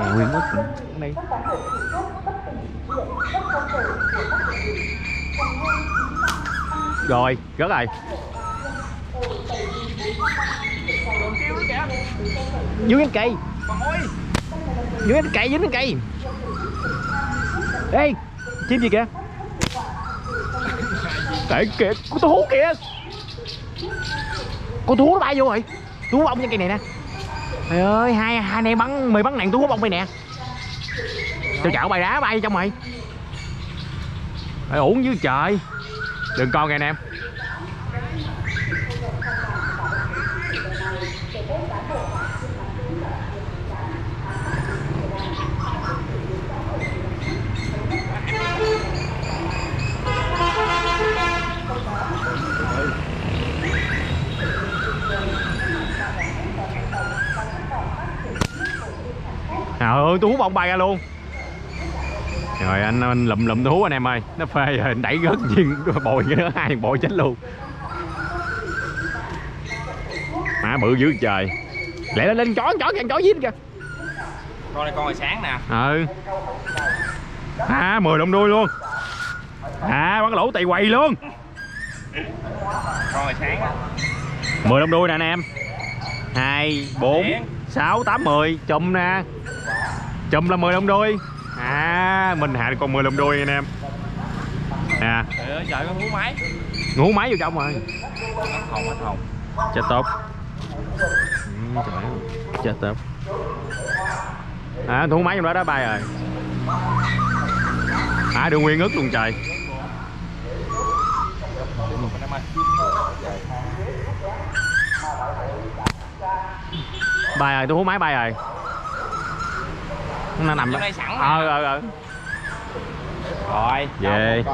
nè nguyên ức đây rồi rớt rồi dưới cánh cây. Dưới cánh cây dưới cánh cây. Ê chim gì kìa? Kìa kìa con thú kìa. Con thú nó bay vô rồi. Thú bông trên cây này nè trời ơi, hai hai nay bắn, mười bắn nạn hút bông mày nè. Tôi chảo bài đá bay trong mày. Phải ổn chứ trời. Đừng con nghe anh em. Trời ơi, tôi hút bông bay ra luôn. Rồi anh anh lụm lụm tôi hút anh em ơi. Nó phê rồi, đẩy rớt viên bồi cái nữa, hai bội chết luôn. Má bự dữ trời. Lẹ lên lên chó, chó kìa, chó giết kìa. Con này con hồi sáng nè. Ừ. À, 10 đồng đuôi luôn. À, bắn lỗ tì quầy luôn. Con hồi sáng á. 10 đồng đuôi nè anh em. 2, 4, Điển. 6, 8, 10 Chùm nè Chùm là 10 đồng đuôi À mình hạ được con 10 đồng đuôi anh em. Nè trời ơi trời con hú máy. Ngủ máy vô trong rồi. Hồng hết hồng. Chết tốt. Ừ, Chết tốt. À thú máy trong đó đó bay rồi. À đưa nguyên ức luôn trời. Bay rồi tôi hú máy bay rồi Nó nằm đó. Ờ ờ ờ. Rồi. Về